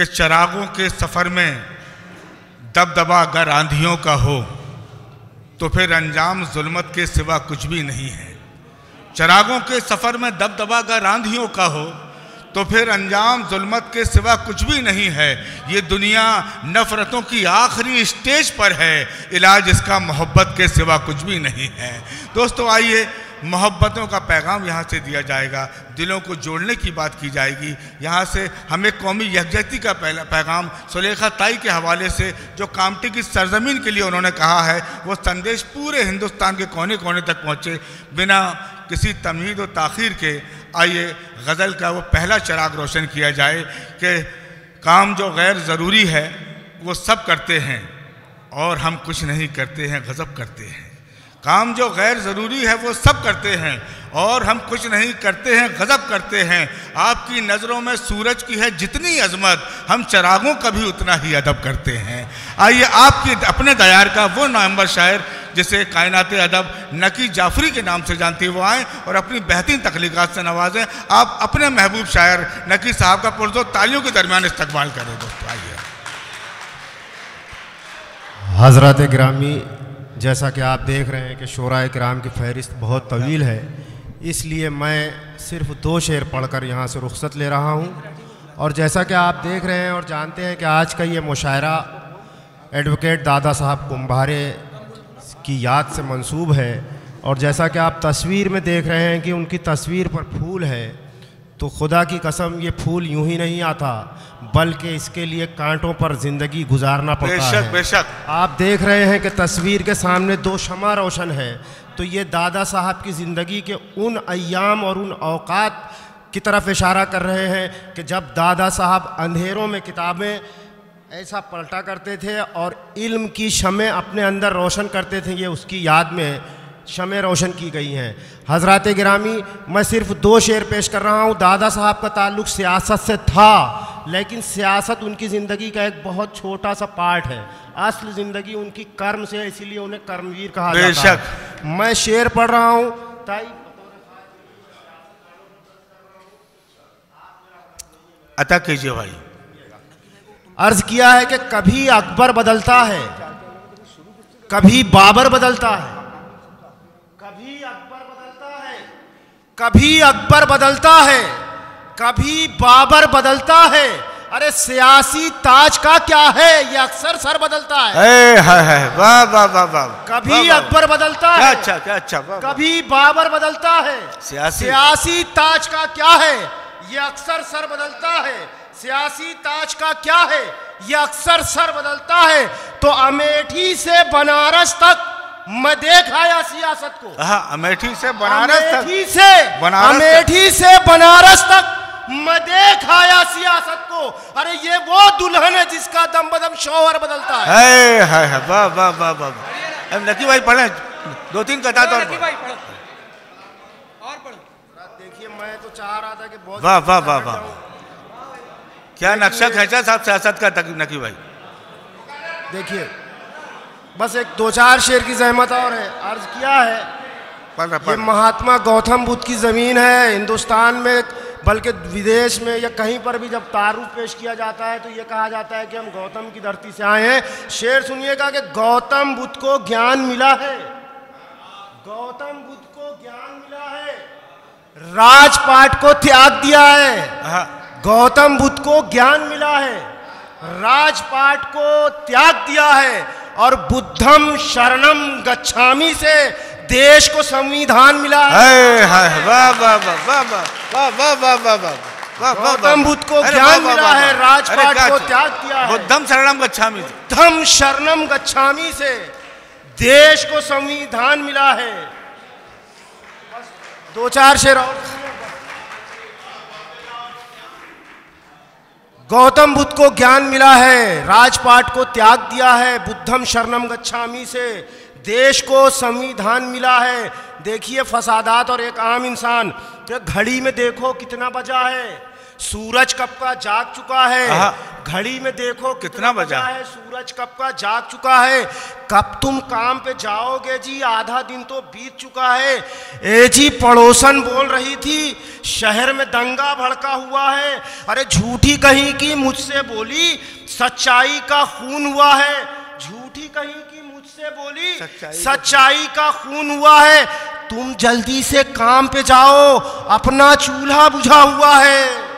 कि चरागों के सफ़र में दबदबा अगर आंधियों का हो तो फिर अंजाम जुल्मत के सिवा कुछ भी नहीं है। चरागों के सफ़र में दबदबा अगर आंधियों का हो तो फिर अंजाम जुल्मत के सिवा कुछ भी नहीं है। ये दुनिया नफ़रतों की आखिरी स्टेज पर है, इलाज इसका मोहब्बत के सिवा कुछ भी नहीं है। दोस्तों, आइए मोहब्बतों का पैगाम यहाँ से दिया जाएगा, दिलों को जोड़ने की बात की जाएगी। यहाँ से हमें कौमी यकजहती का पैगाम सुलेखा ताई के हवाले से, जो कामटी की सरजमीन के लिए उन्होंने कहा है, वो संदेश पूरे हिंदुस्तान के कोने कोने तक पहुँचे, बिना किसी तमीद व तखिर के। आइए, गज़ल का वो पहला चराग रोशन किया जाए कि काम जो गैर ज़रूरी है, वो सब करते हैं और हम कुछ नहीं करते हैं, गज़ब करते हैं। काम जो गैर ज़रूरी है, वो सब करते हैं। और हम कुछ नहीं करते हैं, गज़ब करते हैं। आपकी नज़रों में सूरज की है जितनी अजमत, हम चरागों का भी उतना ही अदब करते हैं। आइए, आपकी अपने दयार का वो नवंबर शायर, जिसे कायनात अदब नकी जाफरी के नाम से जानती वो आएँ और अपनी बेहतरीन तख्लीक़ात से नवाजें। आप अपने महबूब शायर नकी साहब का पुरजो तालियों के दरमियान इस्तकबाल करें दोस्तों, आइए। हज़रत ग्रामी जैसा कि आप देख रहे हैं कि शरा कराम की फहरिस्त बहुत तवील है, इसलिए मैं सिर्फ़ दो शेर पढ़कर यहाँ से रुख्सत ले रहा हूँ। और जैसा कि आप देख रहे हैं और जानते हैं कि आज का ये मुशायरा एडवोकेट दादा साहब कुम्भारे की याद से मंसूब है, और जैसा कि आप तस्वीर में देख रहे हैं कि उनकी तस्वीर पर फूल है तो खुदा की कसम ये फूल यूँ ही नहीं आता बल्कि इसके लिए कांटों पर ज़िंदगी गुजारना पड़ता बेशक, है। बेशक। आप देख रहे हैं कि तस्वीर के सामने दो शमा रोशन है। तो ये दादा साहब की ज़िंदगी के उन अयाम और उन अवकात की तरफ़ इशारा कर रहे हैं कि जब दादा साहब अंधेरों में किताबें ऐसा पलटा करते थे और इल्म की शमें अपने अंदर रोशन करते थे ये उसकी याद में शमें रोशन की गई हैं। हज़रत गिरामी मैं सिर्फ़ दो शेर पेश कर रहा हूँ। दादा साहब का ताल्लुक सियासत से था लेकिन सियासत उनकी ज़िंदगी का एक बहुत छोटा सा पार्ट है। असल ज़िंदगी उनकी कर्म से इसीलिए उन्हें कर्मवीर कहा जाता है। मैं शेर पढ़ रहा हूँ। ताई अता कीजिए भाई। अर्ज़ किया है कि कभी अकबर बदलता है कभी बाबर बदलता है कभी अकबर बदलता है कभी अकबर बदलता है कभी बाबर बदलता है। अरे सियासी ताज का क्या है? ये अक्सर सर बदलता है। है, है, वाह वाह वाह वाह। कभी। अकबर बदलता है अच्छा क्या अच्छा। वाह। कभी बाबर बदलता है। सियासी- सियासी ताज का क्या है? ये अक्सर सर बदलता है। सियासी ताज का क्या है? ये अक्सर सर बदलता है। तो अमेठी से बनारस तक मैं देख आया सियासत को? हाँ अमेठी से बनारस तक। अमेठी से बनारस अमेठी से बनारस तक। मैं देख आया सियासत को? अरे ये वो दुल्हन है जिसका दम बदम शौहर बदलता है। है है है वाह वाह वाह वाह नकी भाई पढ़े दो तीन कथा तौर पर देखिए मैं तो चाह रहा था कि बहुत वाह वाह वाह वाह। क्या नक्शा खींचा साहब सियासत का तक नकी भाई? देखिए बस एक दो चार शेर की जहमत और है अर्ज़ किया है। पढ़ ये महात्मा गौतम बुद्ध की ज़मीन है हिंदुस्तान में बल्कि विदेश में या कहीं पर भी जब तारुफ पेश किया जाता है तो ये कहा जाता है कि हम गौतम की धरती से आए हैं। शेर सुनिएगा कि गौतम बुद्ध को ज्ञान मिला है। गौतम बुद्ध को ज्ञान मिला है। राजपाट को त्याग दिया है। हाँ। गौतम बुद्ध को ज्ञान मिला है। राजपाट को त्याग दिया है। और बुद्धम शरणम गच्छामी से देश को संविधान मिला गौतम बुद्ध को ज्ञान मिला है राजपाट को त्याग किया बुद्धम शरणम गच्छामी बुद्धम शरणम गच्छामी से देश को संविधान मिला है दो चार शेर और गौतम बुद्ध को ज्ञान मिला है, राजपाट को त्याग दिया है, बुद्धम शरणम गच्छामी से। देश को संविधान मिला है। देखिए फसादात और एक आम इंसान घड़ी में देखो कितना बजा है। सूरज कब का जाग चुका है? घड़ी में देखो कितना बजा? है सूरज कब का जाग चुका है? कब तुम काम पे जाओगे जी? आधा दिन तो बीत चुका है। ए जी पड़ोसन बोल रही थी शहर में दंगा भड़का हुआ है। अरे झूठी कहीं की मुझसे बोली सच्चाई का खून हुआ है। झूठी कहीं की मुझसे बोली सच्चाई सच्चाई का खून हुआ है। तुम जल्दी से काम पे जाओ अपना चूल्हा बुझा हुआ है।